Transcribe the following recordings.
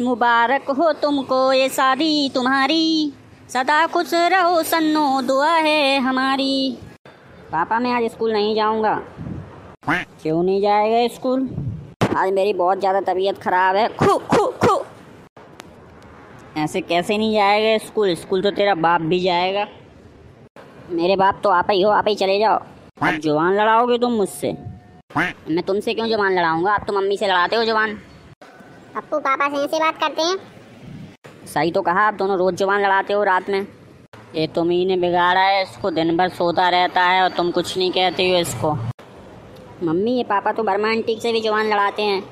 मुबारक हो तुमको ये शादी तुम्हारी। सदा खुश रहो, सन्नो दुआ है हमारी। पापा, मैं आज स्कूल नहीं जाऊँगा। क्यों नहीं जाएगा स्कूल? आज मेरी बहुत ज़्यादा तबीयत ख़राब है। खू खू खू। ऐसे कैसे नहीं जाएगा स्कूल? स्कूल तो तेरा बाप भी जाएगा। मेरे बाप तो आप ही हो, आप ही चले जाओ। अब जवान लड़ाओगे तुम मुझसे। मैं तुमसे क्यों जवान लड़ाऊँगा? आप तो मम्मी से लड़ाते हो जवान। पप्पू पापा से ऐसे बात करते हैं। सही तो कहा आप दोनों रोज जवान लड़ाते हो रात में। ये तुम ही ने बिगाड़ा है इसको दिन भर सोता रहता है और तुम कुछ नहीं कहते हो इसको। मम्मी ये पापा तो बर्मा आंटी से भी जवान लड़ाते हैं।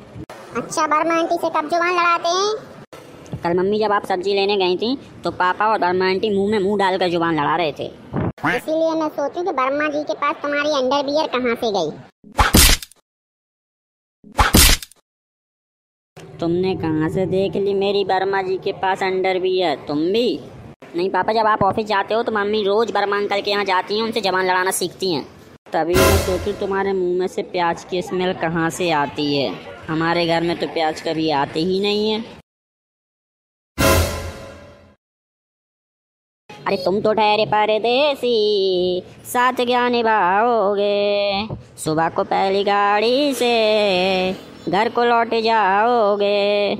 अच्छा बर्मा आंटी से कब जवान लड़ाते हैं? कल मम्मी जब आप सब्ज़ी लेने गई थी तो पापा और बर्मा आंटी मुँह में मुँह डालकर ज़ुबान लड़ा रहे थे। इसीलिए मैं सोचूं कि बर्मा जी के पास तुम्हारी अंडरवियर कहाँ से गई? तुमने कहाँ से देख ली? मेरी बर्मा जी के पास अंडरवियर तुम भी? नहीं, पापा, जब आप ऑफ़िस जाते हो तो मम्मी रोज बर्मा अंकल के यहाँ जाती हैं, उनसे जबान लड़ाना सीखती हैं। तभी मैं सोचूं तुम्हारे मुँह में से प्याज की स्मेल कहाँ से आती है? हमारे घर में तो प्याज कभी आते ही नहीं है। अरे, तुम तो ठहरे परदेसी, साथ क्या निभाओगे? सुबह को पहली गाड़ी से घर को लौट जाओगे।